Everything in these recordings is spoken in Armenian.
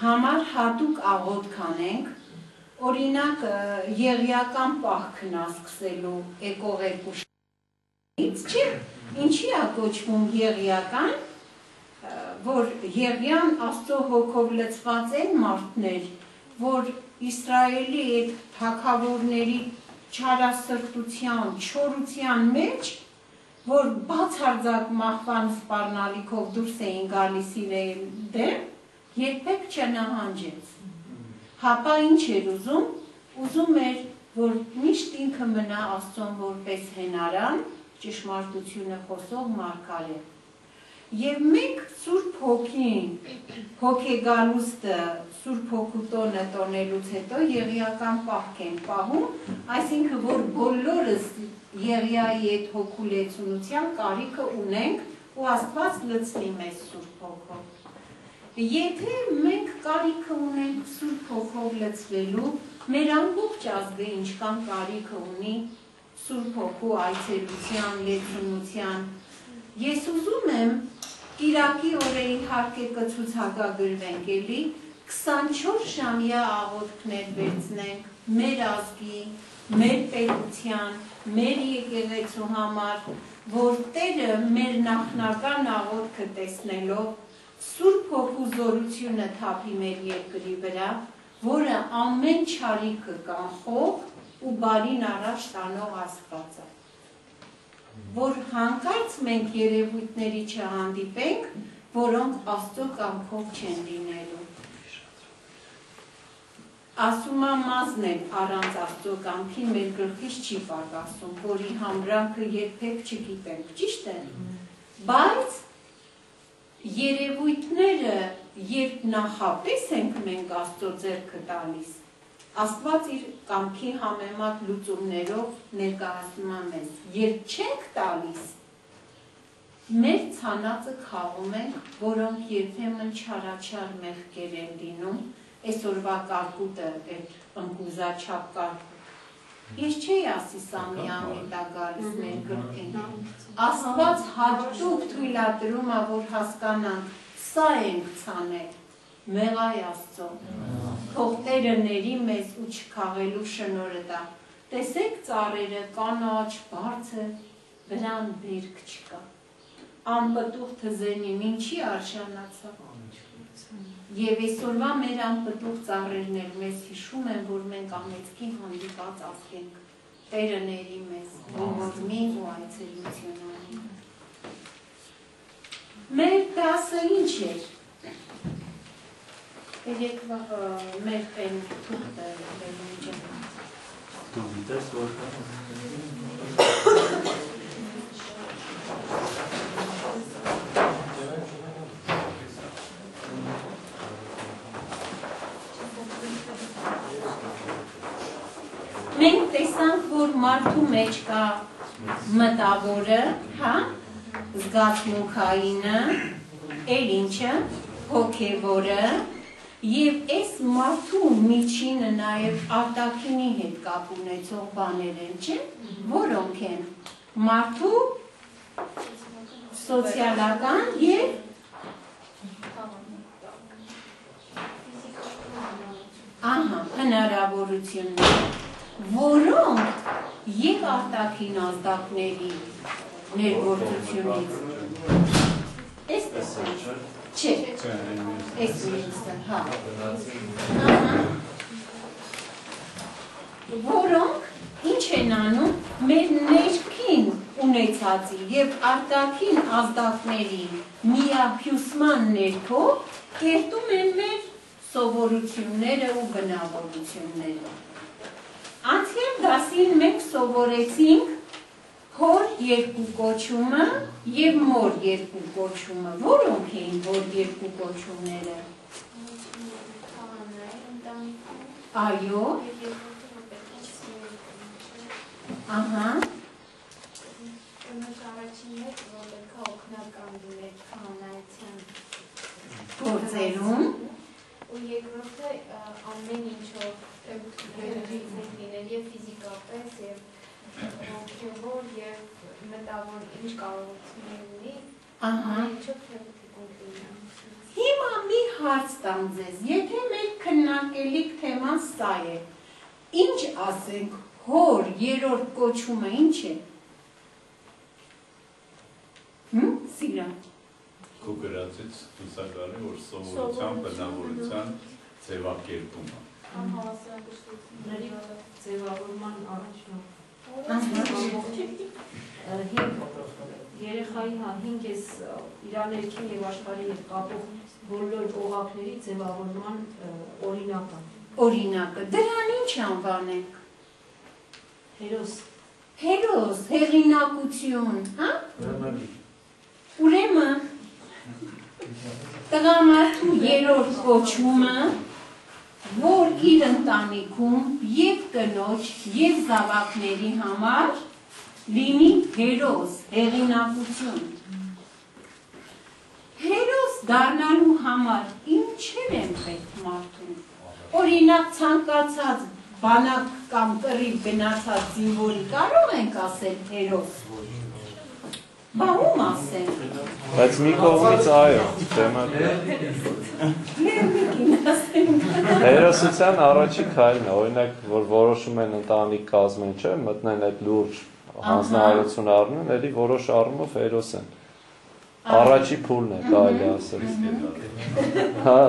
համար հատուկ աղոտ կանենք, օրինակ եղիական պահքն ասկսելու եկող երկու շից, չի, ինչի է կոչվում եղիական, որ եղյան աստծո հոգով լծված են մարդներ, որ Իսրայելի այդ թակավորների չարասրտության, չորության մեջ, որ բացարձակ մահվան սպառնալիքով դուրս էին գալիս իրեն դեմ, երբեք չնահանջեց։ Հապա ինչ էր ուզում, ուզում էր, որ միշտ ինքը մնա Աստծուն որպես հենարան, ճշմարտությունը խոսող մարգարե։ Եվ մենք Սուրբ Հոգին, հոգեգալուստը, Սուրբ Հոգու տոնը տոնելուց հետո եղիական պահք են պահում, այսինքն որ բոլորս եղիայի այդ հոգու լեցունության կարիքը ունենք ու Աստված լցնի մեզ Սուրբ Հոգով։ Եթե մենք կարիքը ունենք Սուրբ Հոգով լցվելու, մեր ամբողջ ազգը ինչքան կարիքը ունի Սուրբ Հոգու այցելության, լեցունության, ես ուզում եմ Կիրակի օրը իհարկե կցուցակագրվենք էլի 24 ժամյա աղոթքներ վերցնենք մեր ազգի, մեր պետության, մեր եկեղեցու համար, որ Տերը մեր նախնական աղոթքը տեսնելով Սուրբ Հոգու զորությունը թափի մեր երկրի վրա, որը ամեն չարիքը կանխող ու բարին առաջ տանող Աստված է։ Որ հանկարծ մենք երևույթների չհանդիպենք, որոնք Աստծո կամքով չեն լինելու։ Ասում է մազն էլ առանց Աստծո կամքին մեր գլխից չի պակասում, որի համրանքը երբեք չգիտենք, ճիշտ է։ Բայց երևույթները, երբ նախապես ենք մենք Աստծո ձեռքը տալիս, Աստված իր կամքի համեմատ լուծումներով ներկայացնում է մեզ։ Երբ չենք տալիս, մեր ցանածը խաղում ենք, որոնք երբեմն չարաչար մեղքեր են լինում, այսօրվա կարկուտը այդ ընկուզաչափ կարկուտ Ես չէի ասի սա մի ամիտ է գալիս մեր գրքին։ Աստված հատուկ թույլատրում է, որ հասկանանք, սա ենք ցանել, մեղայ Աստծո։ Թող Տերը ների մեզ ու չքաղելու շնորհը տա։ Տեսեք ծառերը կանաչ, բարձր, վրան բերք չկա։ Անպտուղ թզենին ինչի արժանացավ։ Եվ այսօրվա մեր անպտուղ ծառերն էլ մեզ հիշում են, որ մենք ամեցքի հանդիպած ասենք, Տերը ների մեզ, ողորմի ու այցելություն անի։ Մեր դասը ինչ էր։ Երեկվա մեր այն թուղթը է։ Դու գիտես որ մենք տեսանք, որ մարդու մեջ կա մտավորը, հա, զգացմունքայինը, էլ ինչը, հոգևորը, եւ այս մարդու միջինը նաեւ արտաքինի հետ կապ ունեցող բաներ են, չէ՞, որոնք են մարդու սոցիալական եւ Ահա, հնարավորություններ որոնք եւ արտաքին ազդակների ներգործությունից Էստես չէ էս մինստը հա որոնք ինչ են անում մեր ներքին ունեցածի եւ արտաքին ազդակների միափյուսման ներքո կերտում են մեր սովորությունները ու բնավորությունները Անցյալ դասին մենք սովորեցինք հոր երկու կոչումը եւ մոր երկու կոչումը։ Որոնք էին հոր երկու կոչումները։ Այո։ Ահա։ առաջինն է, որ պետք է օգնական լիներ քահանայության գործերում ու երկրորդը ամեն ինչով լինել եւ ֆիզիկապես եւ հոգեվոր եւ մտավոր ինչ կարողություններ ունի ահա Հիմա մի հարց տամ ձեզ, եթե մեր քննարկելիք թեման սա է, ինչ ասենք, հոր երրորդ կոչումը ինչ է։ Հմ, սիրան։ Քո գրածից ցուցակալի որ սովորության բնավորության ձևակերպումը։ Անհավասարակշռությունների ձևավորման առաջնորդ։ Հինգ երեխայի հա հինգ էս իր ներքին եւ աշխարհի հետ կապող բոլոր օղակների ձևավորման օրինակը։ Օրինակը, դրան ինչ անվանենք։ Հերոս Հերոս, հեղինակություն, հա? Ուրեմն տղամարդու երրորդ կոչումը, որ իր ընտանիքում եւ կնոջ եւ զավակների համար լինի հերոս, հեղինակություն։ Հերոս դառնալու համար ինչեր են պետք մարդուն։ Օրինակ ցանկացած բանակ կամ կռիվ գնացած զինվորի կարող ենք ասել հերոս։ Բա ում ասենք։ Բայց մի կողմից այո, թեմա հերոսության առաջի քայլն է, օրինակ, որ որոշում են ընտանիք կազմեն, չէ, մտնեն այդ լուրջ հանձնարարություն առնեն, ելի որոշ առումով հերոս են։ Առաջի փուլն է, կարելի ասել։ Հա,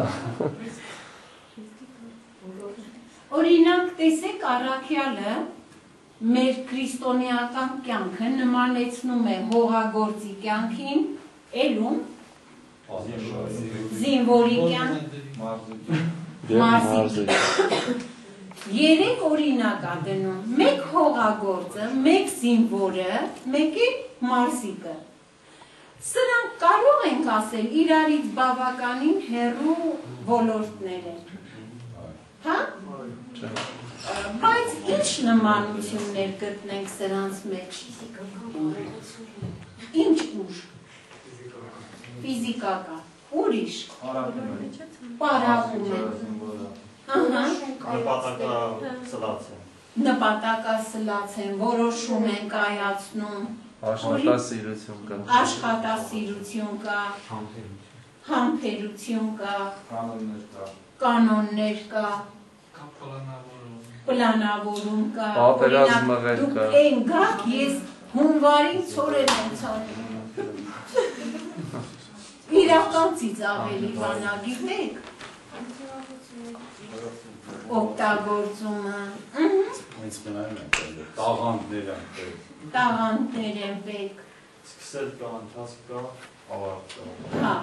Օրինակ, տեսեք առաքյալը մեր քրիստոնեական կյանքը նմանեցնում է հողագործի կյանքին, ելում զինվորի կյանք, մարզիկ։ երեք օրինակ ա դնում, մեկ հողագործը, մեկ զինվորը, մեկ է մարզիկը։ Սրանք կարող ենք ասել իրարից բավականին հերու ոլորտներ են։ Հա? Բայց ինչ նմանություններ գտնենք սրանց մեջ։ Ինչ ուժ։ Ֆիզիկական։ Ուրիշ։ Պարապում է։ Ահա։ սլաց է։ Նպատակասլաց են, որոշում են կայացնում, Աշխատասիրություն կա։ աշխատասիրություն կա, համբերություն կա, կանոններ կա, պլանավորում կա, Պատերազմ օրինակ, մղել դուք կա։ Այն գաք ես հունվարին ծորել եմ ցանում։ Իրականից ավելի բանա գիտեք օգտագործումը, ըհը, Հենց մնայում են այդտեղ, տաղանդներ են տեղ, տաղանդներ են պետք, Սկսել կա, ընթացք կա, ավարտ կա։ հա։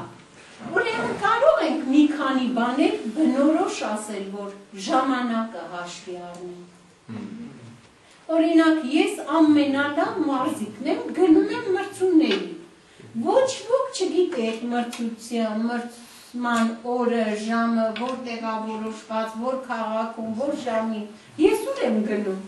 Ուրեմն կարող ենք մի քանի բաներ բնորոշ ասել, որ ժամանակը հաշվի առնենք։ Օրինակ, ես ամենալավ մարզիկն եմ, գնում եմ մրցումների։ Ոչ ոք չգիտի այդ մրցության, մրցման օրը, ժամը, որտեղ է որոշված, որ քաղաքում, որ ժամին։ Ես ուր եմ գնում։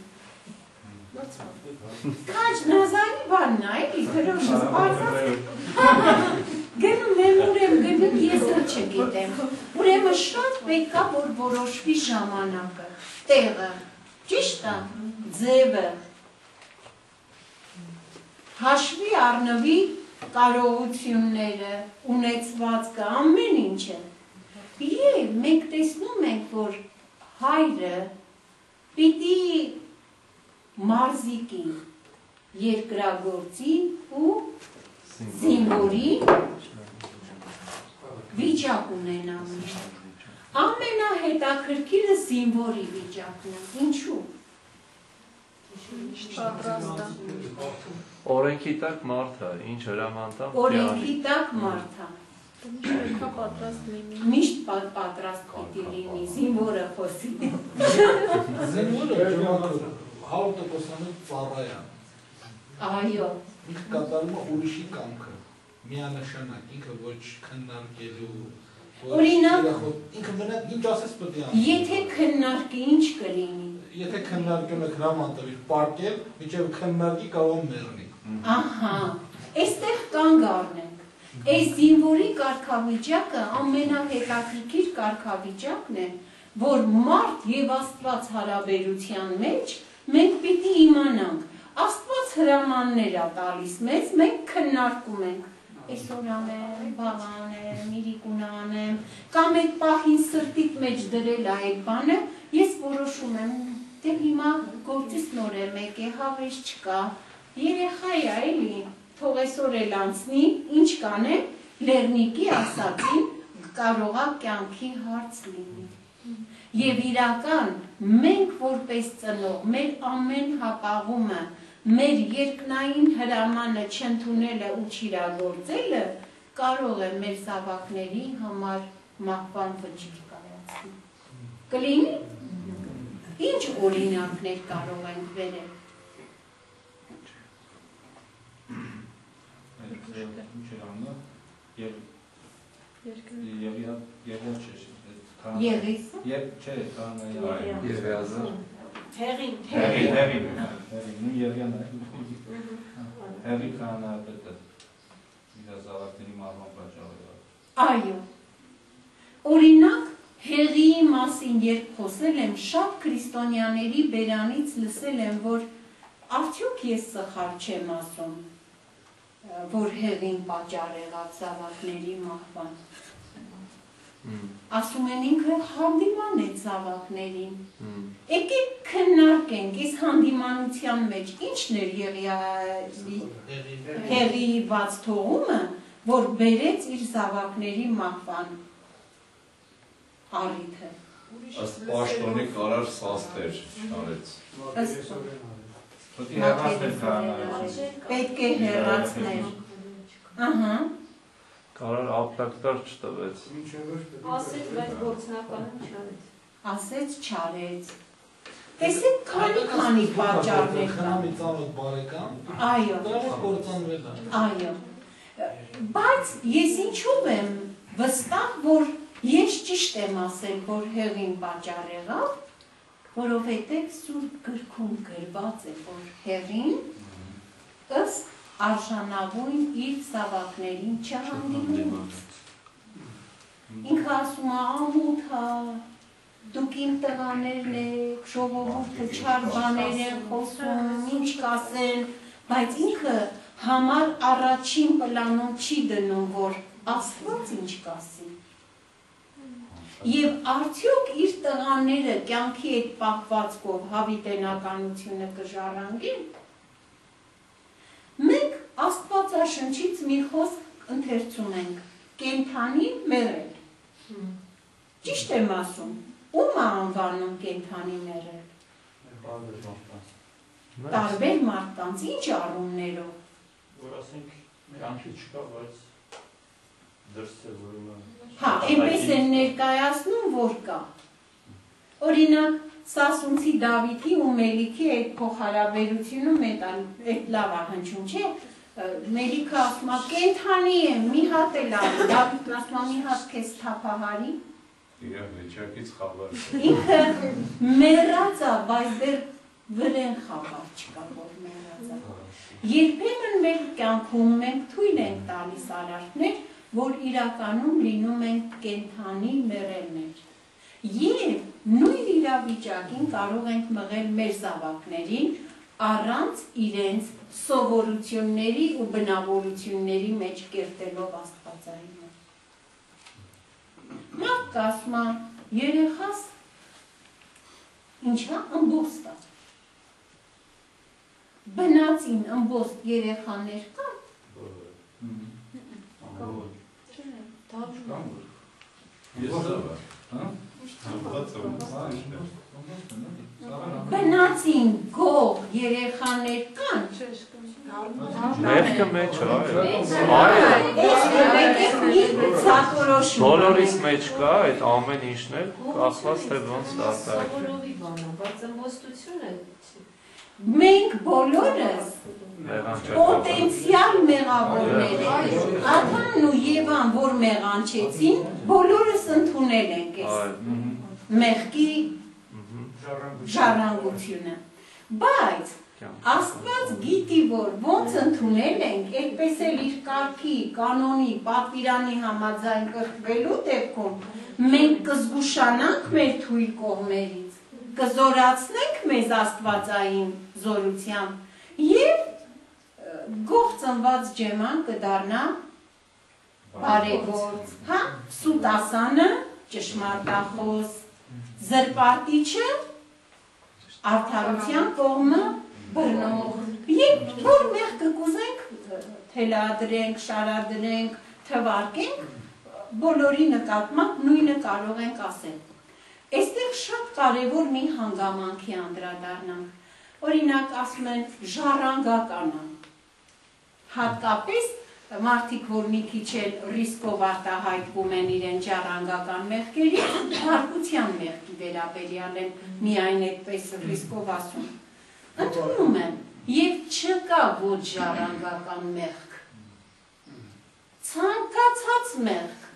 Քաջ նազանի բանն է, էլի դրոշս բարձր։ Գնում եմ, ուր եմ գնում, ես էլ չգիտեմ։ Ուրեմն շատ պետք է որ որոշվի ժամանակը, տեղը, ճիշտ է, ձևը։ Հաշվի առնվի կարողությունները, ունեցվածքը, ամեն ինչը։ Եվ մենք տեսնում ենք, որ հայրը պիտի մարզիկի երկրագործի ու զինվորի վիճակ ունենա միշտ։ Ամենահետաքրքիրը զինվորի վիճակն է։ Ինչու՞։ Օրենքի տակ մարդ է, ինչ հրամանտամ Օրենքի տակ մարդ է։ Շնորհքա պատրաստ լինի։ Միշտ պա- պատրաստ պիտի լինի զինվորը խոսի։ Զինվորը ջոկատը 100%-անոց ծառայան։ Այո, Ինքը կատարում է ուրիշի կամքը։ Միանշանակ, ինքը ոչ քննարկելու։ Օրինակ- ինքը մնա ինչ ասես պետք է անի։ եթե քննարկի ինչ կլինի։ Եթե քննարկում եք հրաման տվի պարկել, միջև քննարկի կարող մեռնի։ Ահա, այստեղ կանգ առնենք։ Այս զինվորի կարգավիճակը ամենահետաքրքիր կարգավիճակն է, որ մարդ եւ Աստված հարաբերության մեջ մենք պիտի իմանանք։ Աստված հրամաններ է տալիս մեզ, մենք քննարկում ենք։ այսօր անեմ, վաղ անեմ, իրիկուն անեմ, կամ այդ պահին սրտիդ մեջ դրել է այդ բանը, ես որոշում եմ, դե հիմա գործից նոր եմ եկե, հավես չկա, երեխա է էլի, թող այսօր էլ անցնի, ինչ կանեմ, լեռնիկի ասածին կարողա կյանքի հարց լինի։ Եվ իրական մենք որպես ծնող, մեր ամեն հապաղումը, մեր երկնային հրամանը չընդունելը ու չիրագործելը կարող է մեր զավակների համար մահվան վճիռ կայացնել։ Կլինի։ Ինչ օրինակներ կարող ենք վերել։ եւ եւ չէ, Եղիս։ Եվ չէ, կանայա։ Երևազը։ Հեղին, Հերի, հերի, հերի, նույն Երևան է։ Հերի կանա պետք է։ Իր զավակների մահվան պատճառով։ Այո։ Օրինակ հեղի մասին երբ խոսել եմ, շատ քրիստոնյաների բերանից լսել եմ, որ արդյոք ես սխալ չեմ ասում, որ հեղին պատճառ եղավ զավակների մահվան։ Ասում են ինքը հանդիման է զավակներին։ Եկեք քննարկենք, այս հանդիմանության մեջ ի՞նչն էր եղի հեղի բաց թողումը, որ բերեց իր զավակների մահվան առիթը։ Ըստ պաշտոնի կարար սաստեր շարեց։ Ըստ Պետք է հեռացնել պետք է հեռացնել։ Ահա, Կարար ապտակտար չտվեց։ ասեց, բայց գործնականում չարեց։ ասեց չարեց։ Տեսեք, քանի քանի պատճառներ կան։ Քանի ծանոթ բարեկամ, Այո, դրանով կործանվել է։ այո։ Բայց ես ինչով եմ վստահ, որ ես ճիշտ եմ ասել, որ հեղին պատճառ եղավ, որովհետև սուրբ գրքում գրված է, որ հեղին ըստ արժանավույն իր զավակներին չհանդիմում։ Ինքը ասում է ամոթ հա, դուք իմ տղաներն եք, ժողովուրդը չար բաներ են խոսում, ինչ կասեն, բայց ինքը համար առաջին պլանում չի դնում, որ Աստված ինչ կասի։ Եվ արդյոք իր տղաները կյանքի այդ պահվածքով հավիտենականությունը կժառանգեն։ Աստվածաշնչից մի խոսք ընթերցում ենք. կենթանի մերել։ Ճիշտ եմ ասում։ Ում է անվանում կենթանի մերել։ Տարբեր մարդկանց ինչ առումներով։ Որ ասենք կյանքի չկա, բայց դրս է որը Հա, այնպես են ներկայացնում, որ կա։ Օրինակ, Սասունցի Դավիթի ու Մելիքի այդ փոխհարաբերությունում այդ այդ լավ է հնչում, չէ՞։ Մելիքը ասում է, կենթանի եմ, մի հատ էլ արի, Դավիթն ասում է, մի հատ քեզ թափահարի։ Իր վիճակից խաբար։ Ինքը մեռած է, բայց դեռ վրեն խաբար չկա, որ մեռած է։ Երբեմն մեր կյանքում մենք թույլ ենք տալիս արարքներ, որ իրականում լինում են կենթանի մեռելներ։ Եվ նույն իրավիճակին կարող ենք մղել մեր զավակներին առանց իրենց սովորությունների ու բնավորությունների մեջ կերտելով Աստվածային։ Մարդ կասում է, երեխաս ինչա ըմբոստ է։ Բնածին ըմբոստ երեխաներ կան, Ես լավ, հա? Ծնված եմ, բնածին գող երեխաներ կան, Մեղքը մեջ է, այո։ Սակորոշում։ Բոլորիս մեջ կա այդ ամեն ինչն էլ, կախված թե ոնց դարձակ։ Սովորովի բան է, բայց ըմբոստությունը Մենք բոլորս պոտենցիալ մեղավորներ ենք։ Աթանն ու Եվան, որ մեղանչեցին, բոլորս ընդունել ենք այս Այո։ մեղքի ժառանգությունը։ Բայց Աստված գիտի, որ ոնց ընդունել ենք, այդպես էլ իր կարգի, կանոնի, պատվիրանի համաձայն կրկվելու դեպքում մենք կզգուշանանք մեր թույլ կողմերից, կզորացնենք մեզ Աստվածային զորությամբ եւ գող ծնված ջեման կդառնա բարեգործ, հա, սուտասանը ճշմարտախոս, զրպարտիչը արդարության կողմը բռնող։ Եվ որ մեղքը կուզենք թելադրենք, շարադրենք, թվարկենք, բոլորի նկատմամբ նույնը կարող ենք ասել։ Այստեղ շատ կարևոր մի հանգամանքի անդրադառնանք։ Օրինակ ասում են ժառանգականը։ Հատկապես մարդիկ, որ մի քիչ էլ ռիսկով արտահայտվում են իրեն ժառանգական մեղքերի, հարկության մեղքի վերաբերյալ են միայն այդպես ռիսկով ասում։ Ընդունում եմ, եւ չկա ոչ ժառանգական մեղք։ Ցանկացած մեղք,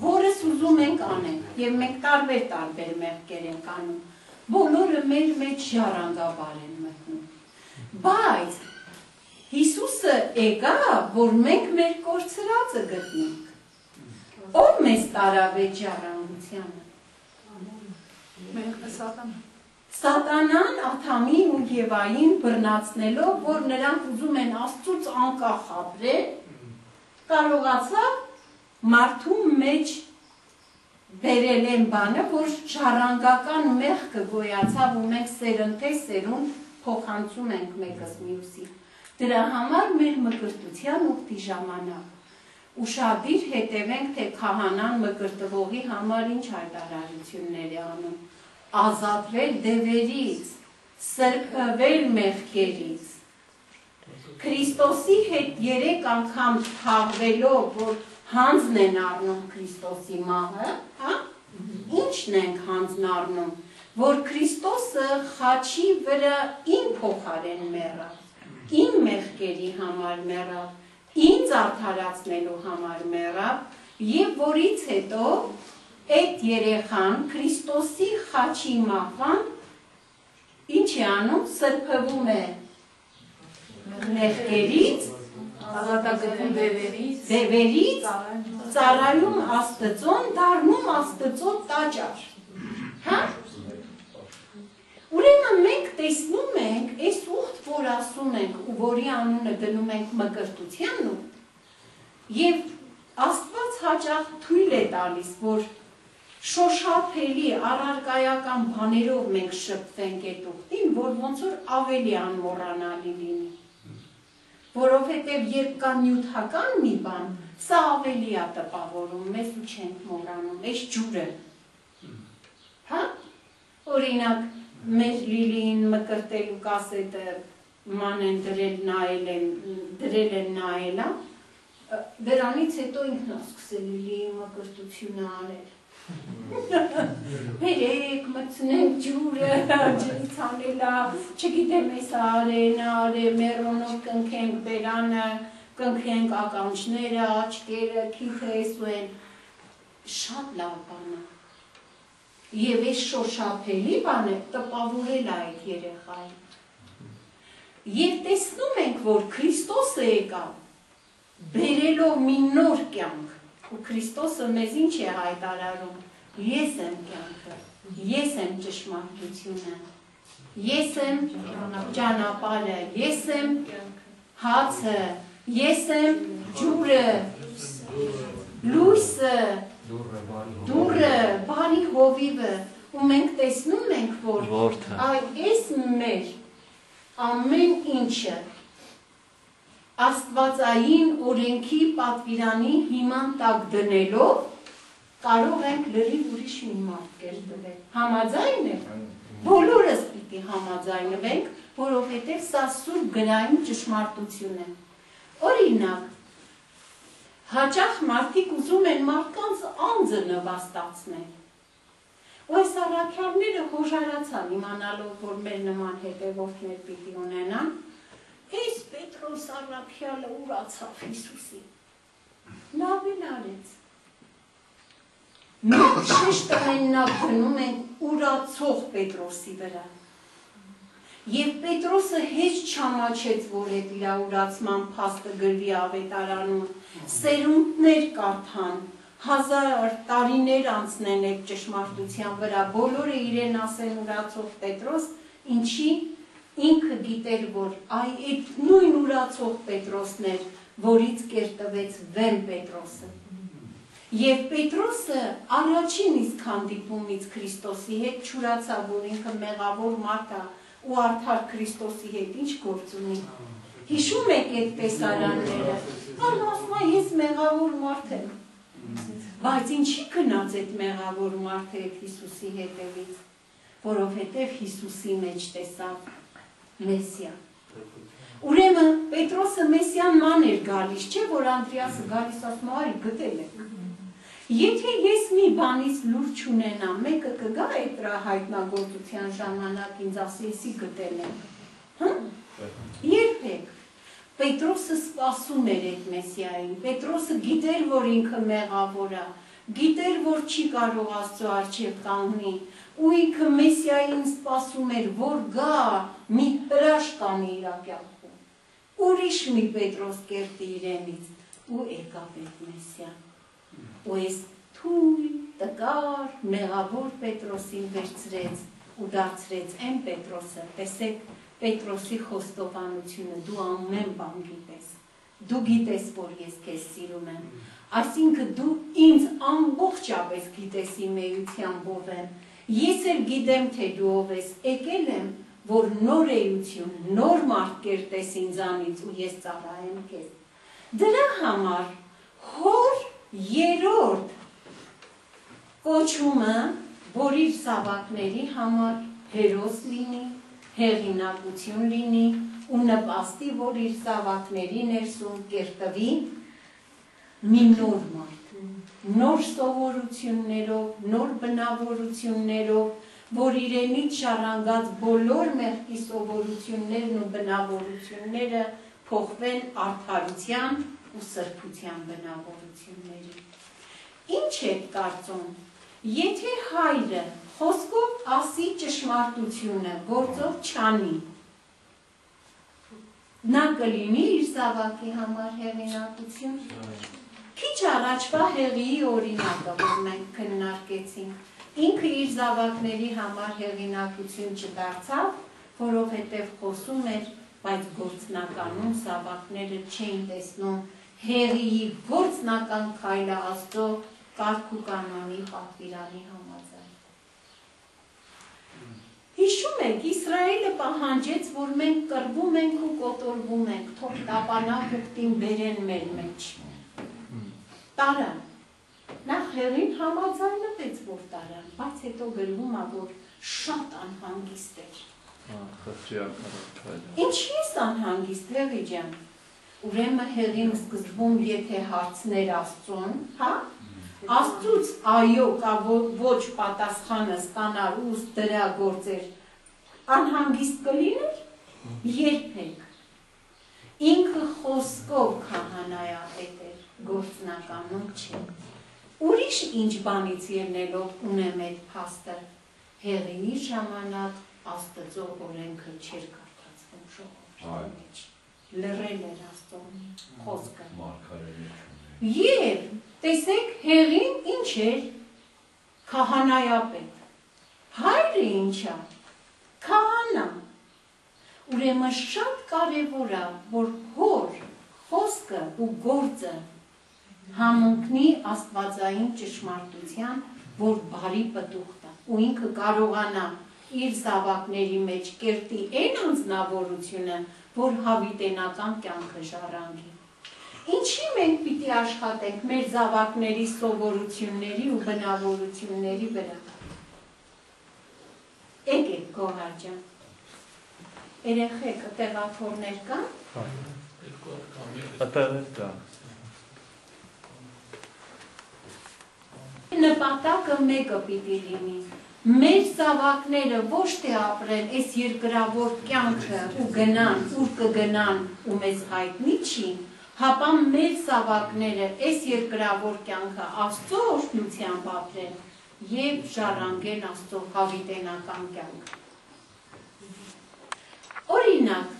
որս ուզում ենք անենք, եւ մենք տարբեր-տարբեր մեղքեր ենք անում, բոլորը մեր մեջ ժառանգաբար են մտնում։ Բայց Հիսուսը եկա, որ մենք մեր կորցրածը գտնենք։ Ով մեզ տարավ այդ ժառանգությանը։ Մենք սատանա։ Սատանան Աթամին ու Եվային բռնացնելով, որ նրանք ուզում են Աստծուց անկախ ապրել, կարողացավ մարդու մեջ բերել են բանը, որ ժառանգական մեղքը գոյացավ ու մենք սերընթե սերուն փոխանցում ենք մեկս մյուսի։ Դրա համար մեր մկրտության ուխտի ժամանակ ուշադիր հետևենք, թե քահանան մկրտվողի համար ինչ հայտարարություններ է անում ազատվել դևերից, սրբվել մեղքերից։ Քրիստոսի հետ երեք անգամ թաղվելով, որ հանձն են առնում Քրիստոսի մահը, հա? Ինչն ենք հանձն առնում, որ Քրիստոսը խաչի վրա իմ փոխարեն մեռավ, իմ մեղքերի համար մեռավ, ինձ արդարացնելու համար մեռավ եւ որից հետո այդ երեխան Քրիստոսի խաչի մահվան ինչ է անում սրբվում է մեղքերից Ազատագրվում դևերից, դևերից ծառայում Աստծուն դառնում Աստծո տաճար հա Ուրեմն մենք տեսնում ենք այս ուխտ, որ ասում ենք ու որի անունը դնում ենք մկրտությանն եւ Աստված հաճախ թույլ է տալիս, որ շոշափելի առարկայական բաներով մենք շփվենք այդ ուխտին, որ ոնց որ ավելի անմոռանալի լինի։ Որովհետև երբ կա նյութական մի բան, սա ավելի է տպավորում, մեզ ու չենք մոռանում, այս ջուրը։ Հա? Օրինակ, մեր Լիլիին մկրտելու կասետը ման են դրել նայել են, դրել են նայելա, դրանից հետո ինքն է սկսել Լիլիի մկրտությունը անել Բերեք, մտցնենք ջուրը, ջրից անելա, չգիտեմ ես արեն, արե, մերոնով կնքենք բերանը, կնքենք ականջները, աչկերը, քիթը էսու են, շատ լավ բան է։ Եվ այս շոշափելի բանը տպավորել է այդ երեխային։ Եվ տեսնում ենք, որ Քրիստոսը եկավ, բերելով մի նոր կյանք, ու Քրիստոսը մեզ ինչ է հայտարարում. Ես եմ կյանքը, ես եմ ճշմարտությունը, ես եմ ճանապարհը, ես եմ հացը, ես եմ ջուրը, լույսը, դուրը, բարի հովիվը, ու մենք տեսնում ենք, որ Որդը։ այ այս մեր ամեն ինչը աստվածային օրենքի պատվիրանի հիման տակ դնելով կարող ենք լրիվ ուրիշ մի մարդ կերտվել։ Համաձայն եք։ Բոլորս պիտի համաձայնվենք, որովհետև սա սուրբ գրային ճշմարտություն է։ Օրինակ, հաճախ մարդիկ ուզում են մարդկանց անձը նվաստացնել։ Ու այս առաքյալները հոժարացան իմանալով, որ մեր նման հետևորդներ պիտի ունենան, Այս Պետրոս Արաքյալը ուրացավ Հիսուսի։ Լավ էլ արեց։ Մենք շեշտը մենակ գնում ենք ուրացող Պետրոսի վրա։ Եվ Պետրոսը հեչ չամաչեց, որ այդ իր ուրացման փաստը գրվի ավետարանում, սերունդներ կարդան, հազար տարիներ անցնեն այդ ճշմարտության վրա, բոլորը իրեն ասեն ուրացող Պետրոս, ինչի ինքը գիտեր, որ այ այդ նույն ուրացող Պետրոսն էր, որից կերտվեց Վեն Պետրոսը։ Եվ Պետրոսը առաջին իսկ հանդիպումից Քրիստոսի հետ ճուրացավ, որ ինքը մեղավոր մարդ է ու արդար Քրիստոսի հետ ինչ գործ ունի։ Հիշում եք այդ տեսարանները։ Ան ասում է ես մեղավոր մարդ եմ։ Բայց ինչի գնաց այդ մեղավոր մարդը այդ Հիսուսի հետևից, որովհետև Հիսուսի մեջ տեսավ Մեսիա։ Ուրեմն Պետրոսը Մեսիան ման էր գալիս, չէ՞ որ Անդրեասը գալիս ասում արի գտել եք։ Եթե ես մի բանից լուր չունենամ, մեկը կգա այդ հայտնագործության ժամանակ ինձ ասի, «Էսի գտել եմ»։ Հա? Երբեք։ Պետրոսը սպասում էր այդ Մեսիային, Պետրոսը գիտեր, որ ինքը մեղավոր է, գիտեր, որ չի կարող Աստծո արջև կանգնի, ու ինքը Մեսիային սպասում էր, որ գա մի հրաշ կանի իր ապյախում, ուրիշ մի Պետրոս կերտի իրենից, ու եկավ այդ Մեսիան, ու ես թույլ, տկար, մեղավոր Պետրոսին վերցրեց ու դարձրեց այն Պետրոսը, տեսեք, Պետրոսի խոստովանությունը, դու ամեն բան գիտես, դու գիտես, որ ես քեզ սիրում եմ, այսինքն դու ինձ ամբողջապես գիտես իմ էությամբ ով եմ, ես էլ գիտեմ, թե դու ով ես, եկել եմ, որ նոր էություն, նոր մարդ կերտես ինձանից ու ես ծառայեմ քեզ։ Դրա համար հոր երորդ կոչումը, որ իր սավակների համար հերոս լինի, հեղինակություն լինի ու նպաստի, որ իր սավակների ներսում կերտվի մի նոր մարդ, նոր սովորություններով, նոր բնավորություններով, որ իրենից շարանգած բոլոր մեղքի սովորություններն ու բնավորությունները փոխվեն արդարության ու սրբության բնավորությունների։ Ինչ եք կարծում, եթե հայրը խոսքով ասի ճշմարտությունը, գործով չանի, նա կլինի իր զավակի համար հեղինակություն։ Քիչ առաջվա հեղիի օրինակը, որ մենք քննարկեցինք, ինքը իր զավակների համար հեղինակություն չդարձավ, որովհետև խոսում էր, բայց գործնականում զավակները չէին տեսնում հեղիի գործնական քայլը Աստծո կարգ ու կանոնի պատվիրանի համաձայն։ Հիշում եք, Իսրայելը պահանջեց, որ մենք կռվում ենք ու կոտորվում ենք, թող տապանա հուկտին բերեն մեր մեջ։ Տարան։ Նախ հեղին համաձայնվեց, որ տարան, բայց հետո գրվում է, որ շատ անհանգիստ էր։ Ինչի ես անհանգիստ, հեղի ջան։ Ուրեմն հեղին սկզբում եթե հարցներ Աստծուն, հա? Աստծուց այո կա ոչ պատասխանը ստանար ու դրա գործեր անհանգիստ կլիներ երբեք ինքը խոսքով քահանայապետ էր գործնականում չէ ուրիշ ինչ բանից ելնելով ունեմ այդ փաստը հեղինի ժամանակ Աստծո օրենքը չէր կարդացվում ժողովրդի մեջ լռել էր Աստծոյի խոսքը։ Մարգարեի։ Եվ տեսեք հեղին ինչ էր? Քահանայապետ։ Հայրը ինչա։ Քահանա։ Ուրեմն շատ կարևոր է, որ հոր խոսքը ու գործը համընկնի աստվածային ճշմարտության, որ բարի պտուղ տա։ Ու ինքը կարողանա իր զավակների մեջ կերտի այն անձնավորությունը, որ հավիտենական կյանքը ժառանգի։ Ինչի մենք պիտի աշխատենք մեր զավակների սովորությունների ու բնավորությունների վրա։ Եկեք Գոհար ջան։ Երեխեք տեղաթորներ կան։ Ատեղ կա։ Նպատակը մեկը պիտի լինի մեր զավակները ոչ թե ապրեն այս երկրավոր կյանքը ու գնան, ուր կգնան ու մեզ հայտնի չի, հապա մեր զավակները այս երկրավոր կյանքը Աստծո օրհնությամբ ապրեն եւ ժառանգեն Աստծո հավիտենական կյանք։ Օրինակ,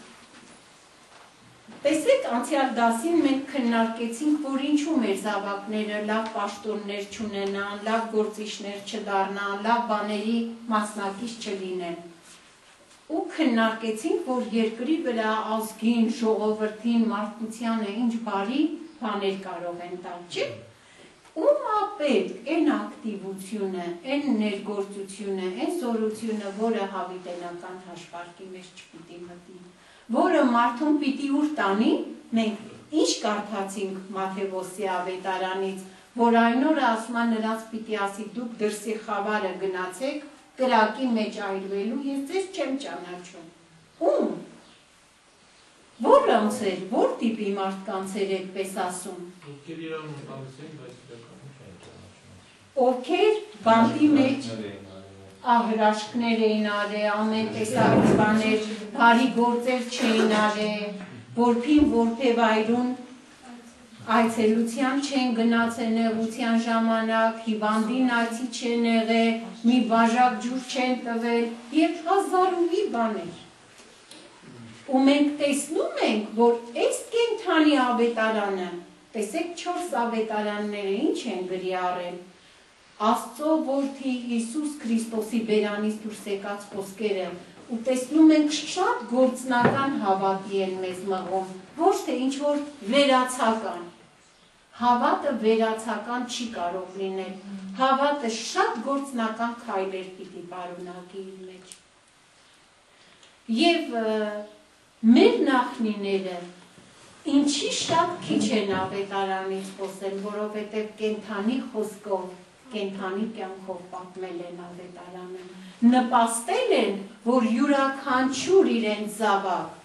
Տեսեք, անցյալ դասին մենք քննարկեցինք, որ ինչու մեր զավակները լավ պաշտոններ չունենան, լավ գործիչներ չդառնան, լավ բաների մասնակից չլինեն։ ու քննարկեցինք, որ երկրի վրա ազգին, ժողովրդին, մարդկությանը ինչ բարի բաներ կարող են տալ, չէ՞։ Ում ա պետք այն ակտիվությունը, այն ներգործությունը, այն զորությունը, որը հավիտենական հաշվարկի մեջ չպիտի մտնի, որը մարդուն պիտի ուր տանի, մենք ինչ կարդացինք Մաթեոսի ավետարանից, որ այն օրը ասում են նրանց պիտի ասի դուք դրսի խավարը գնացեք կրակի մեջ այրվելու ես ձեզ չեմ ճանաչում։ Ում։ Որ անցեր, որ տիպի մարդկանց էր այդպես ասում։ Ովքեր իրավունք տալիս են, բայց իրականում Ովքեր բանտի մեջ ահրաշքներ էին արել, ամեն տեսակ բաներ, բարի գործեր չէին արել, որփին որթևայրուն այցելության չեն գնացել նեղության ժամանակ, հիվանդին այցի չեն եղել, մի բաժակ ջուր չեն տվել եւ հազար ու մի բաներ։ Ու մենք տեսնում ենք, որ այս կենթանի ավետարանը, տեսեք 4 ավետարանները ինչ են գրի առել։ Աստծո որդի Հիսուս Քրիստոսի բերանից դուրս եկած խոսքերը ու տեսնում ենք շատ գործնական հավատի են մեզ մղում, ոչ թե ինչ որ վերացական։ Հավատը վերացական չի կարող լինել։ Հավատը շատ գործնական քայլեր պիտի պարունակի իր մեջ։ Եվ մեր նախնիները ինչի շատ քիչ են ավետարանից խոսել, որովհետև կենթանի խոսքով, կենթանի կյանքով պատմել են ավետարանը։ Նպաստել են, որ յուրաքանչյուր իրեն զավակ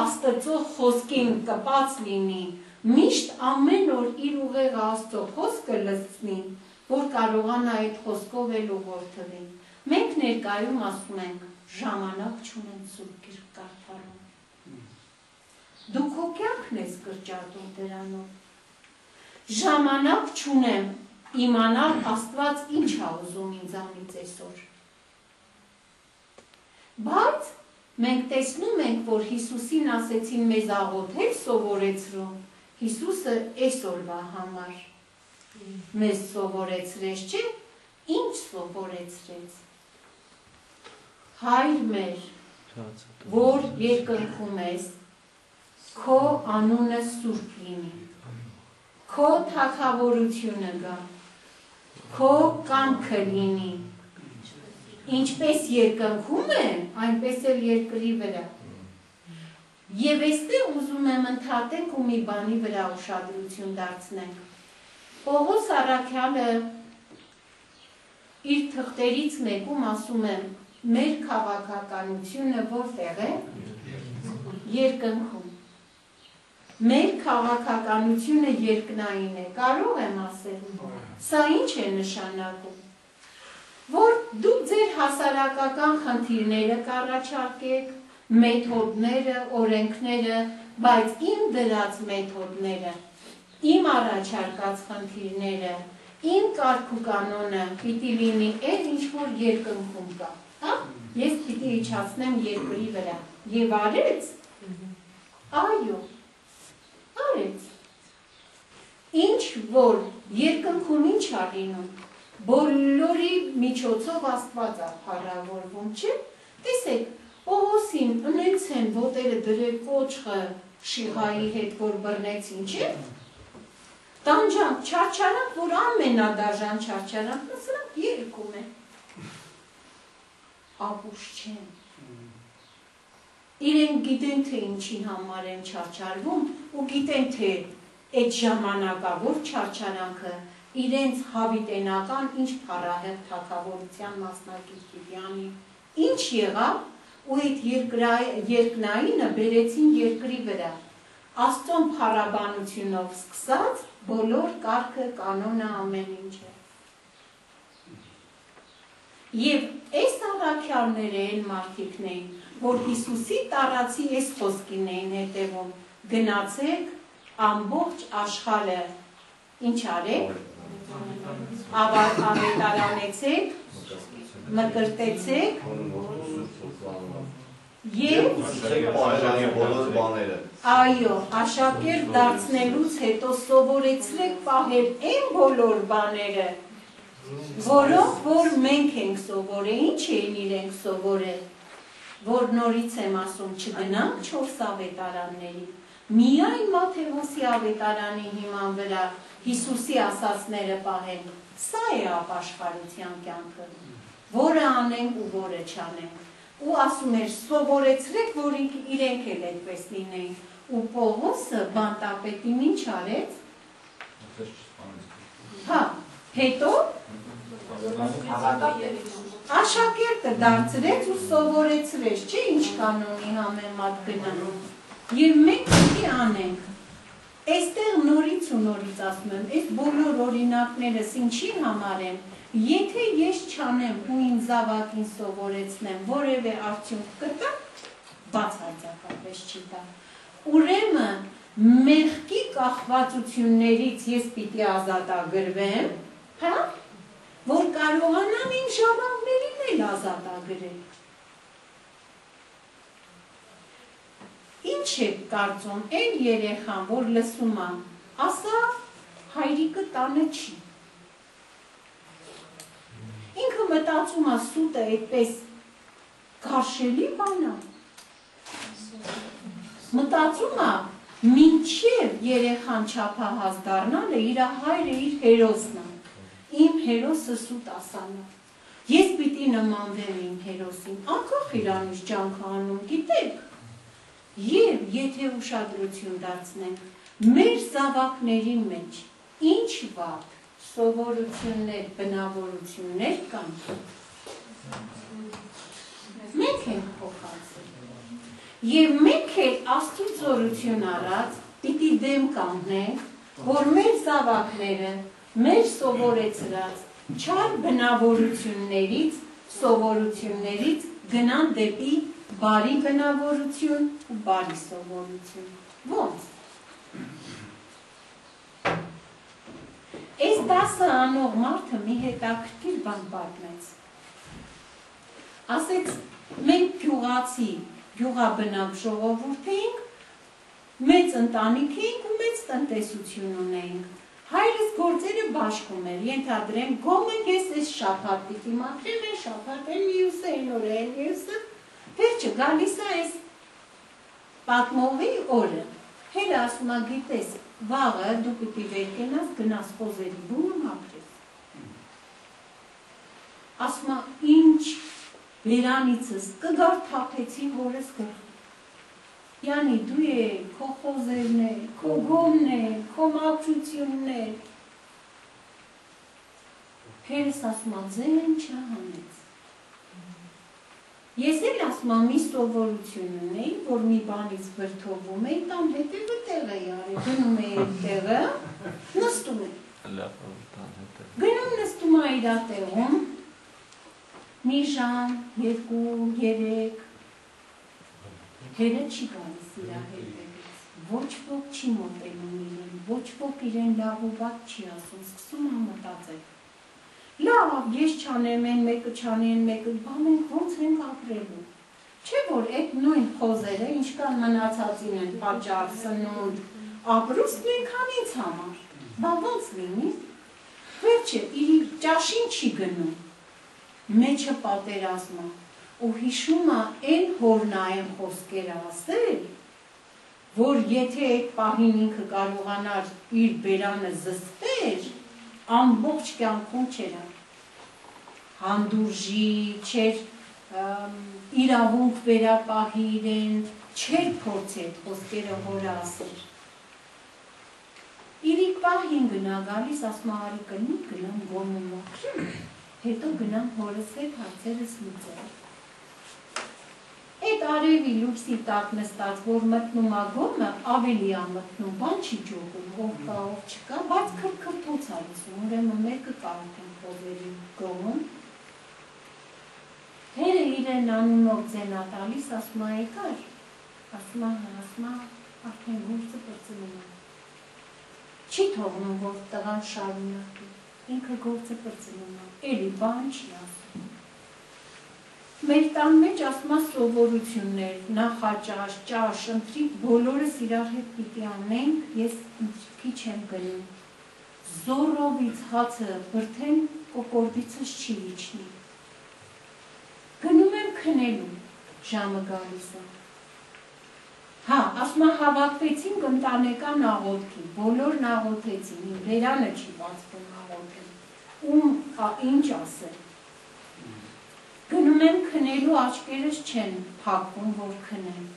Աստծո խոսքին կպած լինի, միշտ ամեն օր իր ուղեղը Աստծո խոսքը լսնի, որ կարողանա այդ խոսքով էլ ուղղորդվի։ Մենք ներկայում ասում ենք, ժամանակ չունեն Սուրբ Գիրք կարդալու։ Դու քո կյանքն ես կրճատում դրանով։ Ժամանակ չունեմ իմանալ Աստված ինչ ա ուզում ինձանից այսօր։ Բայց մենք տեսնում ենք, որ Հիսուսին ասեցին մեզ աղոթել սովորեցրում, Հիսուսը այսօրվա համար մեզ սովորեցրեց, չէ՞, ինչ սովորեցրեց։ Հայր մեր, որ երկնքում ես, քո անունը սուրբ լինի, քո թակավորությունը գա, քո կամքը լինի, ինչպես երկնքում է, այնպես էլ երկրի վրա։ Եվ այստեղ ուզում եմ ընդհատենք ու մի բանի վրա ուշադրություն դարձնենք։ Պողոս Արաքյալը իր թղթերից մեկում ասում է մեր քաղաքականությունը որտեղ է երկնքում մեր քաղաքականությունը երկնային է կարող եմ ասել սա ինչ է նշանակում որ դուք ձեր հասարակական խնդիրները կառաջարկեք մեթոդները, օրենքները, բայց իմ դրած մեթոդները, իմ առաջարկած խնդիրները, իմ կարգ ու կանոնը պիտի լինի այդ ինչ որ երկնքում կա, հա? Ես պիտի իջացնեմ երկրի վրա։ Եվ արեց։ Այո։ Արեց։ Ինչ որ երկնքում ինչ ա լինում, բոլորի միջոցով Աստված ա փառավորվում, չէ՞։ Տեսեք, Պողոսին ունեցեն ոտերը դրել կոչխը շիղայի հետ, որ բռնեցին, չէ՞։ Տանջանք, չարչարանք, որ ամենադաժան չարչարանքն է, սրանք երկում է։ Ապուշ չեն։ Իրեն գիտեն, թե ինչին համար են չարչարվում ու գիտեն, թե այդ ժամանակավոր չարչարանքը իրենց հավիտենական ինչ փառահեղ թակավորության մասնակից պիտի անի։ Ինչ եղավ, ու այդ երկնայինը բերեցին երկրի վրա։ Աստծոն փառաբանությունով սկսած բոլոր կարգը, կանոնը, ամեն ինչը։ Եվ այս առաքյալները են մարդիկն էին, որ Հիսուսի տարածի այս խոսքին էին հետևում, գնացեք ամբողջ աշխարը, ինչ արեք, ավետարանեցեք, մկրտեցեք, Եվ Պաշանի բոլոր բաները։ Այո, աշակերտ դարձնելուց հետո սովորեցրեք պահել այն բոլոր բաները, որոնք որ մենք ենք սովորել, ինչ էին իրենք սովորել։ որ նորից եմ ասում, չգնանք 4 ավետարանների, միայն Մաթեոսի ավետարանի հիման վրա Հիսուսի ասածները պահեն։ Սա է ապաշխարության կյանքը, որը անենք ու որը չանենք։ Ու ասում էր, սովորեցրեք, որ իրենք էլ այդպես լինեին։ Ու Պողոսը բանտապետին ինչ արեց։ Հա, հետո աշակերտը դարձրեց ու սովորեցրեց, չէ՞ ինչ կանոնի համեմատ գնանում։ Եվ մենք պիտի անենք։ Այստեղ նորից ու նորից ասում եմ, այս բոլոր օրինակներս ինչի համար են, եթե ես չանեմ ու ինձ զավակին սովորեցնեմ, որևէ արդյունք կտա, բացարձակապես չի տա։ Ուրեմն մեղքի կախվածություններից ես պիտի ազատագրվեմ, հա? Որ կարողանամ իմ ժողովներին էլ ազատագրել։ Ինչ է կարծում այն երեխան, որ լսում է, ասա հայրիկը տանը չի։ Ինքը մտածում է սուտը այդպես կարշելի բան է։ Մտածում է մինչև երեխան չափահաս դառնալը իր հայրը իր հերոսն է։ Իմ հերոսը սուտ ասանա։ Ես պիտի նմանվեմ իմ հերոսին։ Անկախ իրանից ջանք անում, գիտեք։ Եվ եթե ուշադրություն դարձնենք մեր զավակների մեջ ինչ վատ սովորություններ, բնավորություններ կան, մենք ենք փոխանցել։ Եվ մենք էլ Աստծո զորություն առած պիտի դեմ կանգնենք, որ մեր զավակները մեր սովորեցրած չար բնավորություններից, սովորություններից գնան դեպի բարի բնավորություն ու բարի սովորություն։ Ոնց։ Այս դասը անող մարդը մի հետաքրքիր բան պատմեց։ Ասեց, մենք գյուղացի, գյուղաբնակ ժողովուրդ էինք, մեծ ընտանիք էինք ու մեծ տնտեսություն ունեինք։ Հայրս գործերը բաշխում էր, ենթադրեմ, գոմը ես այս շաբաթ պիտի մաքրեմ, այս շաբաթ էլ մյուսը, այն օրը էլ մյուսը, վերջը գալիս է այս պատմողի օրը։ Հերը ասում է, գիտես, վաղը դու պիտի վեր կենաս, գնաս խոզերի բումը մաքրես։ Ասում է, ինչ վերանիցս կգար թափեցի հորս գլխ։ Յանի դու է քո խոզերներ, քո գոմներ, քո մաքրություններ։ Հերս ասում է, ձեն չհանեց։ Ես էլ ասում եմ, մի սովորություն ունեի, որ մի բանից վրդովում էի, տան հետևը տեղ էի արի, գնում էի տեղը, նստում էի։ Գնում նստում է իր տեղում, մի ժամ, երկու, երեք, հերը չի գալիս իր հետևից, ոչ ոք չի մոտենում իրեն, ոչ ոք իրեն լավ ու վատ չի ասում, սկսում է մտածել։ Լավ, ես չանեմ, են մեկը չանի, են մեկը, բա մենք ոնց ենք ապրելու։ Չէ՞ որ այդ նույն խոզերը, ինչքան մնացածին են պատճառ սնունդ, ապրուստ միքանից համար։ Բա ոնց լինի։ Վերջը իր ճաշին չի գնում։ Մեջը պատերազմը ու հիշում է այն հորնային խոսքերը ասել, որ եթե այդ պահին ինքը կարողանար իր բերանը զսպեր, ամբողջ կյանքում չեր հանդուրժի, ըմ, իրավունք վերապահի իրեն, չեր փորձի այդ խոսքերը հորը ասել։ Իրիկ պահին գնա գալիս, ասում է արի կնի, գնամ գոմը մաքրեմ, հետո գնամ հորս հետ հարցերս լուծեմ։ Այդ արևի լույսի տակ նստած, որ մտնում է գոմը, ավելի է մտնում, բան չի ջողում, ով կա, ով չկա, բայց քրքրթոց է լսում, ուրեմն մեկը կարդում փոզերի գոմում։ Հերը իրեն անունով ձենա տալիս, ասում է եկար, ասում է, ասում է, արդեն գործը պրծնում է։ Չի թողնում, որ տղան շարունակի, ինքը գործը պրծնում է, էլի բան չի ասում։ Մեր տան մեջ ասում է սովորություններ, նախաճաշ, ճաշ, ընթրիկ, բոլորս իրար հետ պիտի անենք, ես քիչ եմ գնում։ Զորովից հացը բրթեն կոկորդիցս չի իջնի։ Գնում եմ քնելու։ ժամը գալիս է։ Հա, եմ հավաքվեցինք ընտանեկան աղոթքի, բոլորն աղոթեցին, իմ վերանը չի բացվում աղոթել։ Ում ա, ինչ ասել։ Գնում եմ քնելու աչքերս չեն փակվում, որ քնեմ։